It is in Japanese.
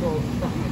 と